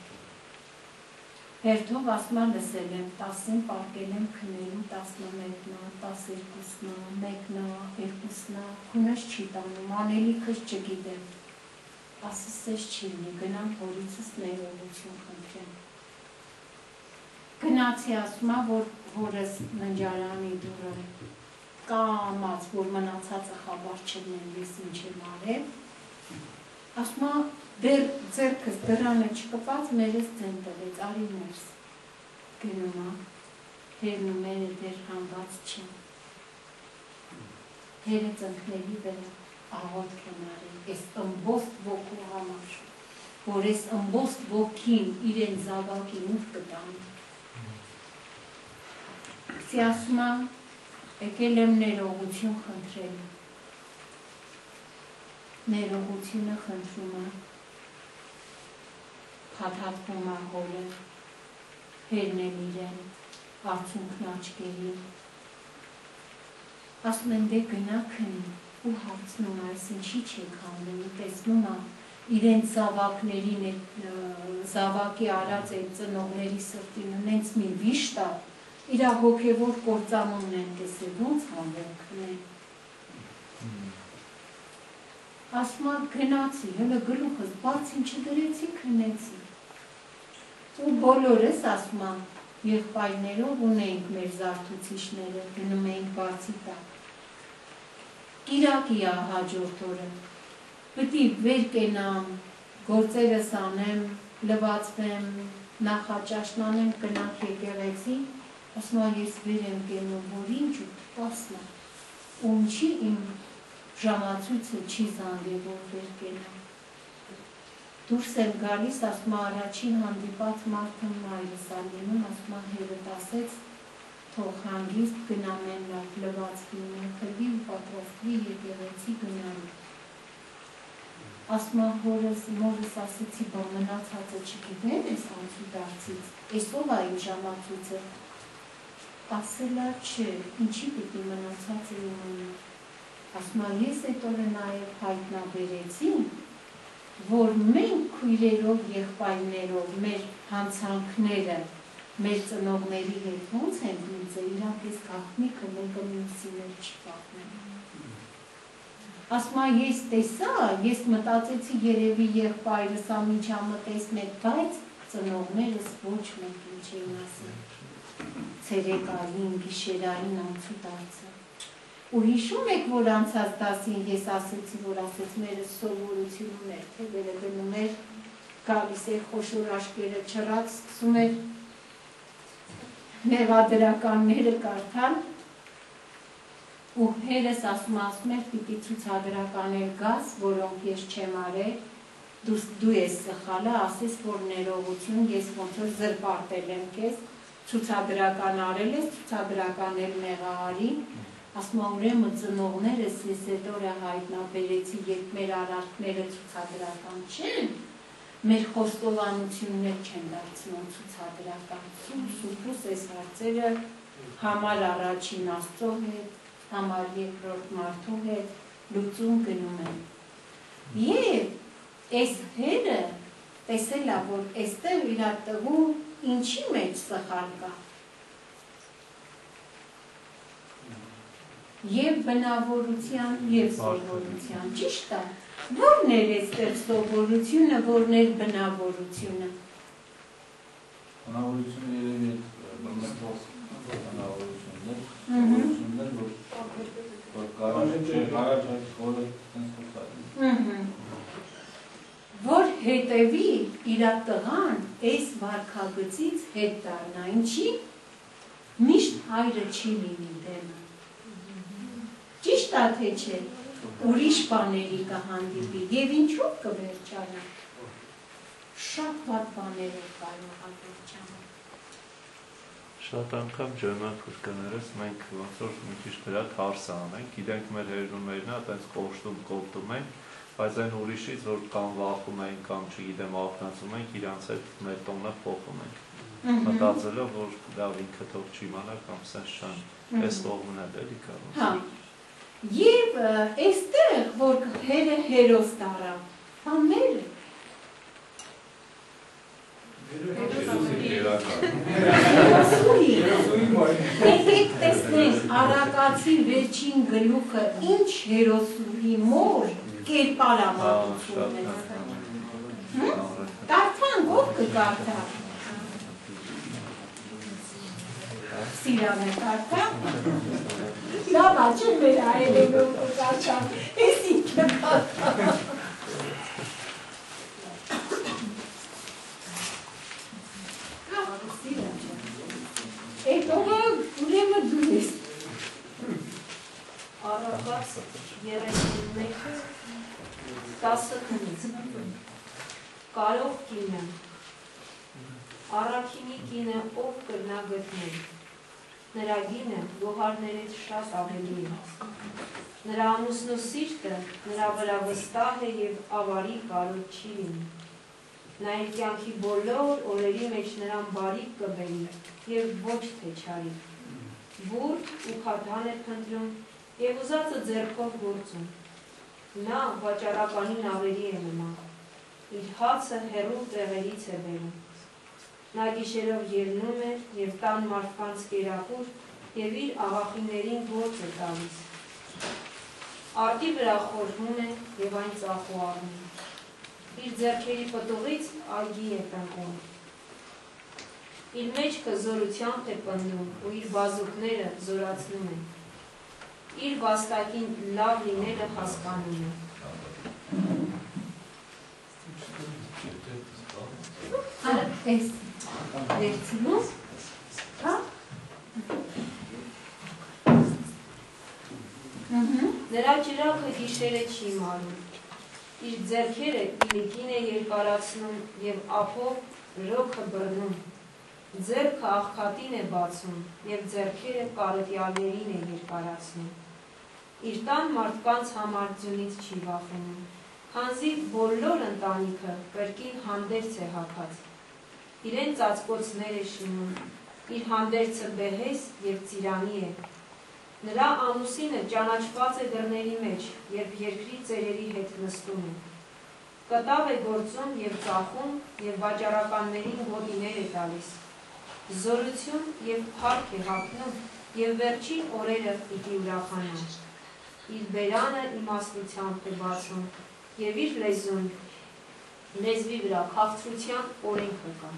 Հերթով եմ լսել եմ 10-ին պարկել եմ քնելու 11-նա, 12-նա, 1-նա, 2-նա, քունս չի տանում, անելիքս չգիտեմ։ Ասես էս չի լինի, գնամ փորիցս ներողություն խնդրեմ։ Գնացի ասում եմ, որ հորս ննջարանի դուրը կամած, որ մնացածը խաբար չլինեմ, ես ինչ եմ արել։ Ասում եմ, դեր ձերքս դրանը չկպած մերես ձեն տվեց, արի ներս։ Գնում եմ, հերն ու մերը դեր համված չեն։ Հերը ծնկների վրա աղոտք են արել, այս ըմբոստ ոգու համար, որ այս ըմբոստ ոգին իրեն զավակին ուր կտանի։ Սի ասում եմ, եկել եմ ներողություն խնդրելու ներողությունը խնդրում եմ փաթաթվում է հոլը հերնել իրեն արցունքն աչքերի ասում են դե գնա քնի ու հարցնում է այս ինչի չեք անում տեսնում է իրենց զավակներին այդ զավակի արած այդ ծնողների սրտին ունենց մի վիշտ է իր հոգևոր կործանումն են տեսել ոնց համերգնել ասում եմ գնացի, հələ գլուխս բացին չդրեցի, քնեցի։ Ու բոլորս եմ եղբայրներով ունեինք մեր զարթուցիչները, գնում էինք բացի տակ։ Կիրակի է հաջորդ օրը։ Պետք է վեր կենամ, գործերս անեմ, լվացվեմ, նախաճաշն անեմ, գնանք եկեղեցի, ասում եմ ես վեր եմ կենում, որ ինչ ու տպասնա։ Ու ինչի իմ ժամացույցը չի զանգել, որ վեր կենամ։ Դուրս եմ գալիս, ասում առաջին հանդիպած մարդը մայրս ալինում, ասում հերդ ասեց, թող հանգիստ գնամեն լավ լվացվի, մենքրվի ու պատրաստվի եկեղեցի գնալու։ Ասում հորս, մորս ասեցի, բա մնացածը չգիտեն ես անցուդարձից, այսով է իմ ժամացույցը։ Ասելա չէ, ինչի պիտի մնացածը իմանա ասում եմ ես այդ օրը նաև հայտնաբերեցի, որ մենք քույրերով, եղբայրներով մեր հանցանքները մեր ծնողների հետ ոնց են դիցել, իրանք այս գաղտնիքը մեկը մյուսի մեջ չպահնեն։ Ասում եմ ես տեսա, ես մտածեցի երևի եղբայրս ամիջամտես մեկ, բայց ծնողներս ոչ մեկ ինչ էին ասել։ Ցերեկային, գիշերային անցուդարձը Ու հիշում եք, որ անցած դասին ես ասեցի, որ ասեց մեր սովորություն ուներ, թե վերը գնում էր, գալիս էր խոշոր աշկերը չրած, սկսում էր մեղադրականները կարդալ, ու հերս ասում ասում էր, պիտի ցուցադրականներ գաս, որոնք ես չեմ արել, դու, դու ես սխալը, ասես, որ ներողություն, ես ոնց որ զրպարտել եմ քեզ, ցուցադրական արել ես, ցուցադրական էլ մեղահարի, ասում եմ ուրեմն ծնողներս ես այդ օրը հայտնաբերեցի, երբ մեր արարքները ցուցադրական չեն, մեր խոստովանություններ չեն դարձնում ցուցադրական։ Սուրբուս այս հարցերը համար առաջին Աստծո հետ, համար երկրորդ մարդու հետ լուծում գնում են։ Եվ այս հերը տեսելա, որ այստեղ իր տղու ինչի մեջ սխալ կա եւ բնավորության եւ սովորության։ Ճիշտ է։ Որն է այստեղ սովորությունը, որն է բնավորությունը։ Բնավորությունը երևի բնավորությունն է, բնավորությունն է, որ որ կարող չէ, կարա չէ, որը տենց խոսալի։ Որ հետևի իր տղան այս վարքագծից հետ դառնա, ինչի միշտ հայրը չի լինի դեմը Ճիշտ է թե չէ։ Ուրիշ բաների կհանդիպի եւ ինչու կվերջանա։ Շատ բադ բաներով կարող է վերջանալ։ Շատ անգամ ջերմակ կներես մենք ոնց որ մի քիչ դրա թարս անենք, իրենք մեր հերումերն է, այտենց կոշտում կոպտում ենք, Բայց այն ուրիշից, որ կամ վախում են, կամ չգիտեմ, աղքնացում են, իրանց հետ մեր տոնը փոխում են։ Մտածելով, որ լավ ինքը թող չիմանա կամ սենց չան։ Այս կողմն էլ էլի կարող։ Հա։ Եվ այստեղ, որ հերը հերոս տարա, հա մերը, հերոսուհի, եկեք տեսնենք արակացի վերջին գլուխը ինչ հերոսուհի մոր կերպարամատություն է։ Կարդանք, ով կկարդա։ Սիրանը կարդա։ Լավ, աչեն մեր այրել ու կկարդա։ Ես ինքը կարդա։ Հետո ուրեմն դու ես։ Առակած 31-ը 10 տնից կարող կինը Առաքինի կինը ով կրնա գտնել նրա գինը գոհարներից շատ ավելի է նրա ամուսնու սիրտը նրա վրա վստահ է եւ ավարի կարոտ չի լինի նա իր կյանքի բոլոր օրերի մեջ նրան բարիք կբերի եւ ոչ թե չարի բուրդ ու քաթան է փնտրում եւ ուզածը ձեռքով գործում նա վաճառականին ավելի է նման իր հացը հերու տեղերից է բերում նա գիշերով ելնում է եւ տան մարդկանց կերակուր եւ իր աղախիներին գործ է տալիս արտի վրա խորհում է եւ այն ծախու առնում իր ձեռքերի պտուղից այգի է տնկում իր մեջքը զորությամբ է պնդում ու իր բազուկները զորացնում է իր վաստակին լավ լինելը հասկանում է Հա, էս վերցնում, հա։ Նրա ջրակը գիշերը չի մարում։ Իր ձեռքերը իլիկին է երկարացնում եւ ափով ռոքը բռնում։ Ձեռքը աղքատին է բացում եւ ձեռքերը կարոտյալներին է երկարացնում։ Իր տան մարդկանց համար ձյունից չի վախենում։ Քանզի բոլոր ընտանիքը կրկին հանդերձ է հակած։ Իրեն ծածկոցներ է շինում։ Իր հանդերձը բեհես եւ ծիրանի է, Նրա ամուսինը ճանաչված է դռների մեջ, երբ երկրի ծերերի հետ նստում է։ Կտավ է գործում եւ ծախում եւ վաճառականներին գոտիներ է տալիս։ Զորություն եւ փառք է հագնում եւ վերջին օրերը պիտի ուրախանա։ Իր բերանը իմաստությամբ է բացում եւ իր լեզուն լեզվի վրա քաղցրության օրենքը կա։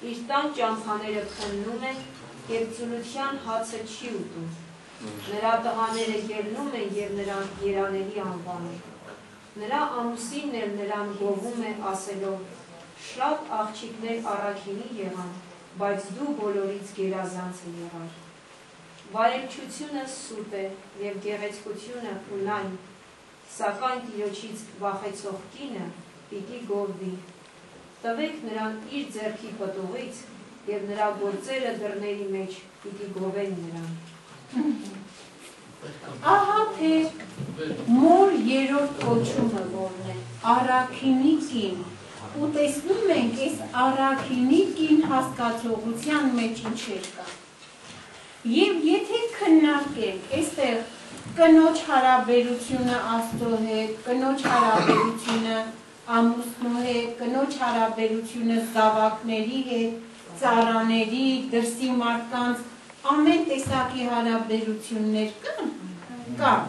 Իր տան ճամփաները քննում են եւ ծունության հացը չի ուտում։ Նրա տղաները ելնում են եւ նրան երանելի անվանում։ Նրա ամուսինն էլ նրան գովում է ասելով. Շատ աղջիկներ առաքինի եղան, բայց դու բոլորից գերազանցը եղար։ Վարելչությունը սուտ է եւ գեղեցկությունը ունայն, սակայն Տիրոջից վախեցող կինը պիտի գովվի։ Տվեք նրան իր ձեռքի պտուղից եւ նրա գործերը դռների մեջ պիտի գովեն նրան։ Ահա թե մոր երրորդ կոչումը որն է, առաքինի կին։ Ու տեսնում ենք, այս առաքինի կին հասկացողության մեջ ինչեր կա։ Եվ եթե քննարկենք, այստեղ կնոջ հարաբերությունը Աստծո հետ, կնոջ հարաբերությունը ամուսնու հետ, կնոջ հարաբերությունը զավակների հետ, ծառաների, դրսի մարդկանց, ամեն տեսակի հարաբերություններ կան, կան։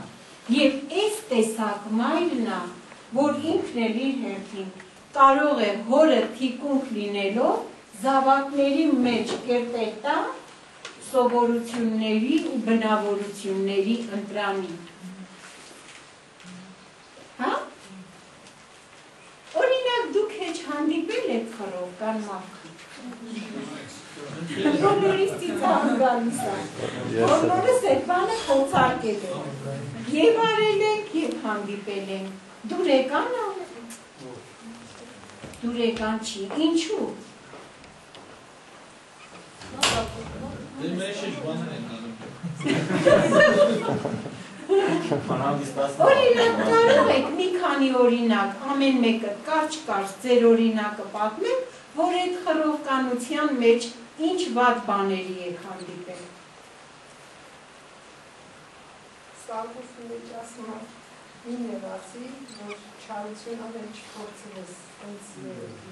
Եվ այս տեսակ մայրն է, որ ինքն էլ իր հերթին կարող է հորը թիկունք լինելով զավակների մեջ կերտել տա սովորությունների ու բնավորությունների ընտրանի։ Հա? Օրինակ դուք հեչ հանդիպել եք խրով կան մարդիկ։ Բոլորիս ծիծաղ գալիս է։ Բոլորս այդ բանը խոցարկել ենք։ Եվ արել ենք, եւ հանդիպել ենք։ Դուրեկան ա։ Դուրեկան չի։ Ինչու։ Դե մեր շիշ բաներ են անում։ Օրինակ կարող եք մի քանի օրինակ ամեն մեկը կարճ-կարճ ձեր օրինակը պատմել, որ այդ խռովկանության մեջ ինչ վատ բաների եք հանդիպել։ Սարքուսի մեջ ասում է մի ներասի, որ չարություն անել չփորձում ես, հենց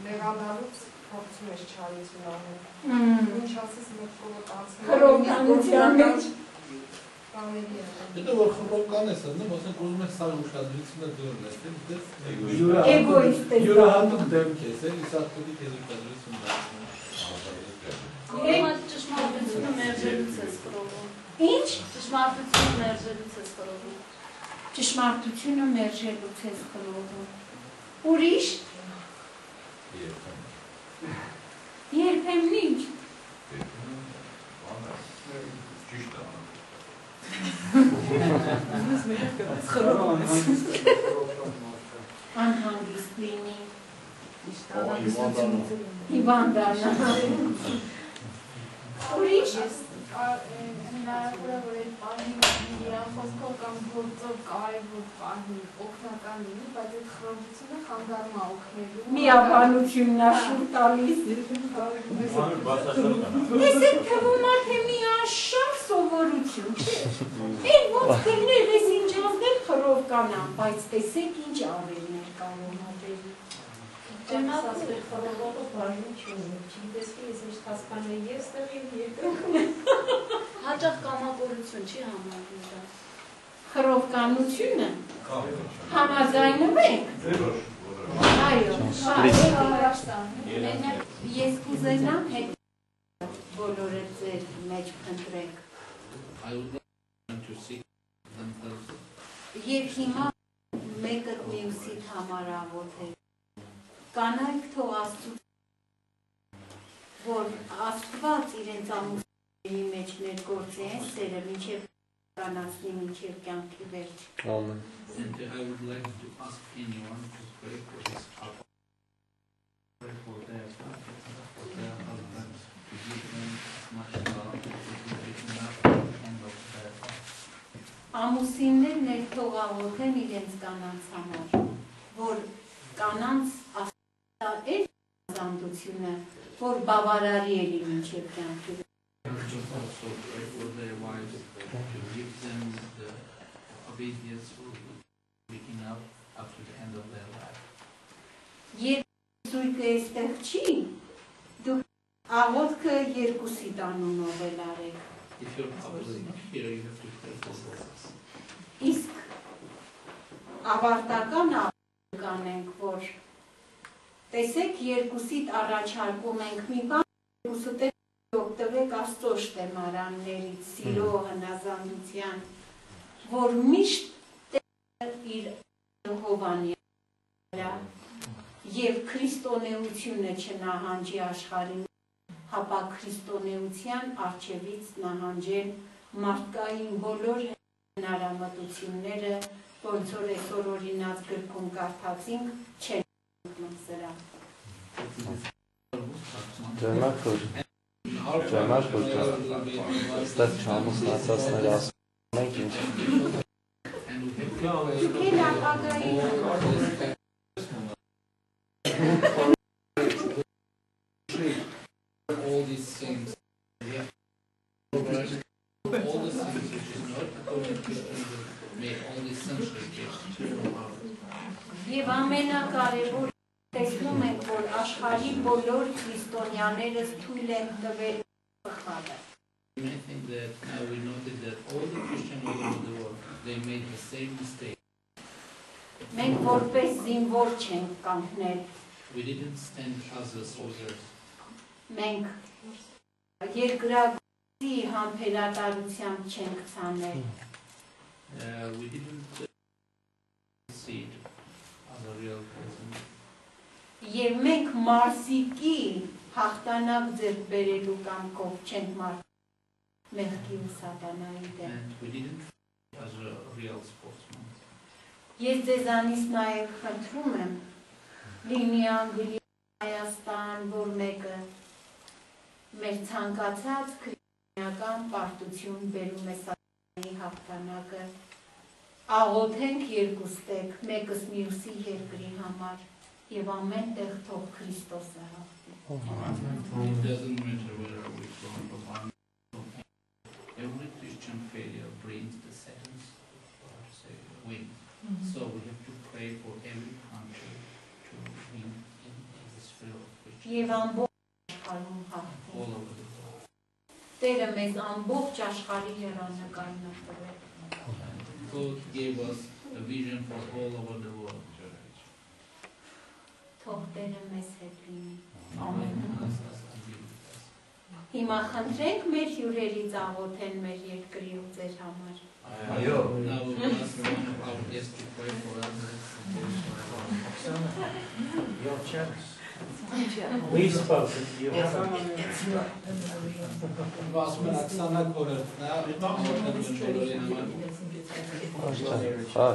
լեգալալուց փորձում ես չարություն անել։ Ինչ ասես մեր կողոտ անցնում։ Խռովկանության մեջ Հետո որ խռովկան ես անում, ասենք ուզում ես սա ուշադրությունը դուրն ես, դե Էգոիստ ես յուրահատուկ դեմք ես, էլի սա պետք է ուշադրություն դառնա։ Ուրեմն ճշմարտությունը մերժելուց ես կրովում։ Ինչ? Ճշմարտությունը մերժելուց ես կրովում։ ճշմարտությունը մերժելուց ես խլովում։ Ուրիշ? Երբեմն ինչ? Անհանգիստ լինի, հիվանդ դառնա։ Ուրիշ հնարավոր է որ այդ պահին իր խոսքով կամ գործով կարևոր պահին օգնական լինի, բայց այդ խռովությունը խանգարում է օգնելու։ միաբանությունն աշուր տալիս։ Տեսեք թվում է թե մի աշխարհ սովորություն չէ։ Էլ ոնց կլներ ես ինչ ազդել խռով կանան, բայց տեսեք ինչ ավերներ կարող ապրել։ Ջեմատը խորովողը բաժին չունի, չգիտես ես ինչ հասկանեի, ես ստեղ եմ եկել։ Հաճախ կամակորություն չի համարվում դա։ Խռովկանությունը համաձայնում եք։ Այո, այո։ Ես կուզենամ հետ բոլորը ձեր մեջ փնտրեք։ Եվ հիմա մեկը մյուսի համար աղոթել։ Կանայք թող Աստծո որ Աստված իրենց ամուսնների մեջ ներգործեն սերը մինչև կանացնի մինչև կյանքի վերջ։ Ամեն։ And I would like to ask anyone to pray for his. Pray for their for their husbands, to give them as much love, to give enough end of their life. Ամուսիններն էլ թող աղոթեն իրենց կանանց համար, որ կանանց Աստծո զանդությունը, որ բավարարի էլի մինչև կյանքի Երբ զույգը այստեղ չի, դուք աղոթքը երկուսի տանունով էլ արեք։. Իսկ ավարտական կանենք, որ տեսեք երկուսիդ առաջարկում ենք մի բան, երկուսուդ էլ օգտվեք Աստծո շտեմարաններից, սիրո հնազանդության, որ միշտ իր Հովանի վրա եւ քրիստոնեությունը չնահանջի աշխարհին, հապա քրիստոնեության արժևից նահանջեն մարդկային բոլոր հնարամտությունները, ոնց որ այսօր օրինած գրքում կարդացինք, չեն մտնում սրա։ Ջերմակ Ջերմակ Ստեղ չամուսնացածներ ասում ենք ինչ։ էլ ապագայի Եվ ամենակարևոր տեսնում ենք, որ աշխարհի բոլոր քրիստոնյաներս թույլ են տվել And I think that now we noted that all the Christians all over the world, they made the same mistake. Մենք որպես զինվոր չենք կանգնել, We didn't stand as a soldiers. մենք երկրագործի համբերատարությամբ չենք ցանել։ Uh, we didn't uh, see it as a real Եվ մենք Մարսիկի հաղթանակ ձեռք բերելու կամքով չենք մարդ մեղքի ու սատանայի դեմ։. Ես ձեզանից նաև խնդրում եմ լինի Անգլիա, Հայաստան, որ մեկը մեր ցանկացած քրիստոնեական պարտություն բերում է սատանայի հաղթանակը աղոթենք երկուստեք, մեկս մյուսի երկրի համար եւ ամեն տեղ թող Քրիստոսը հաղթի։ It doesn't matter where are we from, from one from any. Every Christian failure brings the second, how to say, win. So we have to pray for every country to win in, in this field of Christian, Եվ ամբողջ աշխարհում հաղթի։ all over the world. Տերը մեզ ամբողջ աշխարհի հեռանկարն է տվել։ God gave us a vision for all over the world. Թող Տերը մեզ հետ լինի։. Ամեն։. Հիմա խնդրենք մեր հյուրերից աղոթեն մեր երկրի ու ձեր համար։ Այո։ Now we will ask one of our guests to pray for us. Your chance. We spoke, you haven't. Ասում են Աքսանա Կորերտն է, աղոթել են բոլորի համար։ Հա,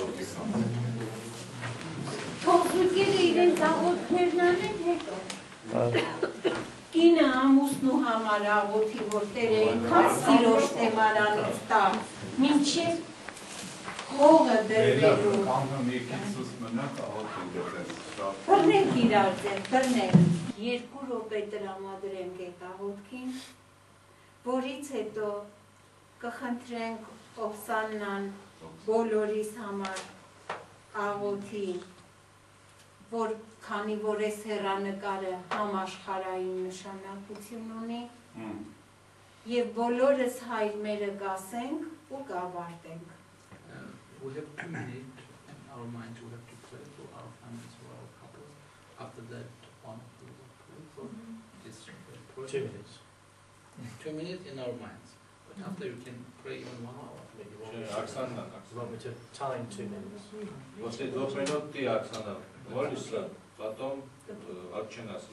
Թող զույգերը իրենց աղոթներն անեն հետո։ Կինը ամուսնու համար աղոթի, որ Տերը այնքան սիրոշ թեմարանից տա, մինչև հողը դրվելու։ Կանոն եկեցուս մնաք աղոթել դες։ Բռնենք իրար ձեր, բռնենք։ Երկու րոպե տրամադրենք այդ աղոթքին, որից հետո կխնդրենք Օքսաննան բոլորիս համար աղոթի, որ քանի որ այս հերանեկարը համաշխարհային նշանակություն ունի եւ բոլորս հայրները գասենք ու գավարտենք we have to meet in our mind we have to pray for our families for our couples after that on we will pray for mm -hmm. this prayer. two minutes two minutes in our minds but mm -hmm. after you can pray even one hour maybe one hour. Aksandan, Aksandan. Time two minutes. What's the 2 minutes? Aksandan. молишься, потом э, отче нас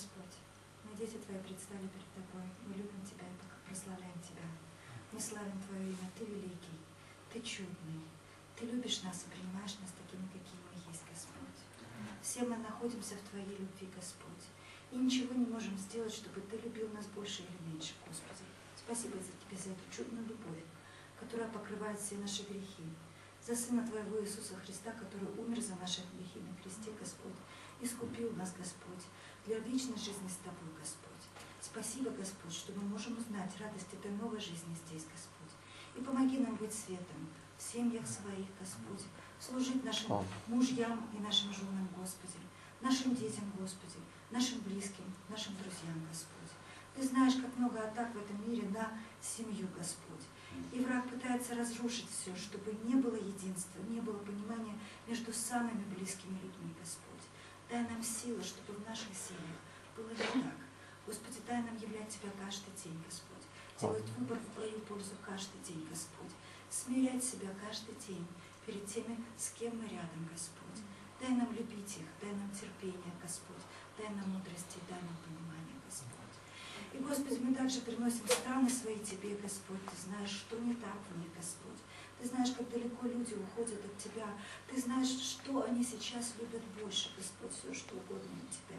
Господь, мы дети Твои предстали перед Тобой. Мы любим Тебя и прославляем Тебя. Мы славим Твое имя. Ты великий, Ты чудный. Ты любишь нас и принимаешь нас такими, какие мы есть, Господь. Все мы находимся в Твоей любви, Господь. И ничего не можем сделать, чтобы Ты любил нас больше или меньше, Господи. Спасибо за Тебе за эту чудную любовь, которая покрывает все наши грехи. За Сына Твоего Иисуса Христа, который умер за наши грехи на кресте, Господь. Искупил нас, Господь для вечной жизни с Тобой, Господь. Спасибо, Господь, что мы можем узнать радость этой новой жизни здесь, Господь. И помоги нам быть светом в семьях своих, Господь, служить нашим мужьям и нашим женам, Господи, нашим детям, Господи, нашим близким, нашим друзьям, Господь. Ты знаешь, как много атак в этом мире на семью, Господь. И враг пытается разрушить все, чтобы не было единства, не было понимания между самыми близкими людьми, Господь. Дай нам силы, чтобы в наших семьях было не так. Господи, дай нам являть Тебя каждый день, Господь. Делать выбор в твою пользу каждый день, Господь. смирять себя каждый день перед теми, с кем мы рядом, Господь. Дай нам любить их, дай нам терпение, Господь, дай нам мудрости, дай нам понимание, Господь. И, Господи, мы также приносим страны свои Тебе, Господь. Ты знаешь, что не так в них, Господь. Ты знаешь, как далеко люди уходят от Тебя. Ты знаешь, что они сейчас любят больше, Господь, все, что угодно от Тебя.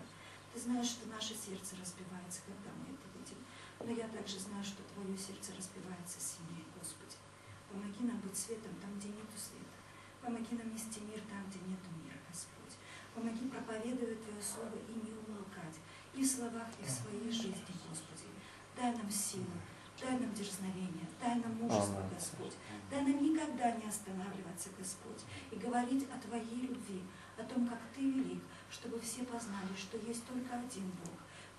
Ты знаешь, что наше сердце разбивается, когда мы это видим. Но я также знаю, что Твое сердце разбивается сильнее, Господи. Помоги нам быть светом там, где нету света. Помоги нам нести мир там, где нету мира, Господь. Помоги проповедовать Твое Слово и не умолкать. И в словах, и в своей жизни, Господи. Дай нам силу, дай нам дерзновение, дай нам мужество. Господь. Дай нам никогда не останавливаться, Господь, и говорить о Твоей любви, о том, как Ты велик, чтобы все познали, что есть только один Бог.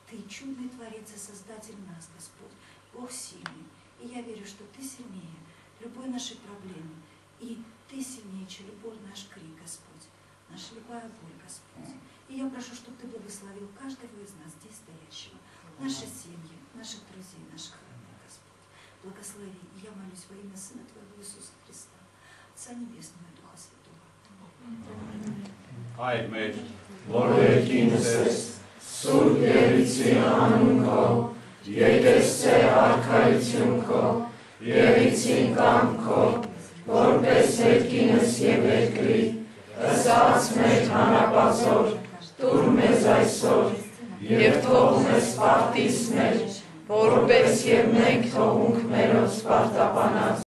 Ты чудный Творец и Создатель нас, Господь, Бог сильный. И я верю, что Ты сильнее любой нашей проблемы. И Ты сильнее, чем любой наш крик, Господь, наша любая боль, Господь. И я прошу, чтобы Ты благословил каждого из нас, здесь стоящего, наши семьи, наших друзей, наших. Благослови. И я молюсь во имя Сына Твоего Иисуса Христа, Отца Небесного и Духа Святого. Հայր մեր, որ երկինս ես, Սուրբ Երիցի անուն քո, եկեցե արքայություն քո, Երիցին կամ քո, որպես երկինս եւ երկրի, ըսած մեր հանապազոր, դուր մեզ այսօր, եւ թող մեզ պարտիս մեր, որպես եւ մենք թողունք մերոց պարտապանած